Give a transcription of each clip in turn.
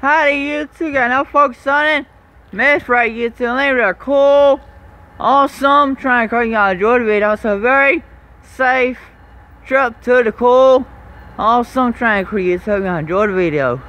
Howdy YouTube, got no focus on it. Miss right YouTube, leave it cool, awesome, trying to create y'all enjoy the video. It's a very safe trip to the cool, awesome, trying to create so y'all enjoy the video.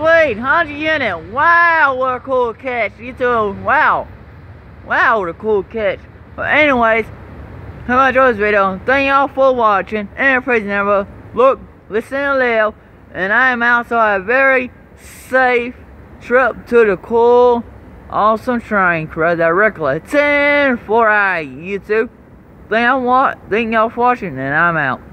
Sweet. 100 unit. Wow, what a cool catch. You two, wow. Wow, what a cool catch. But anyways, hope you enjoyed this video. Thank y'all for watching. And praise never. Look, listen and live. And I am out, so a very safe trip to the cool, awesome train crews directly 10 for I. Thank y'all, thank y'all for watching, and I'm out.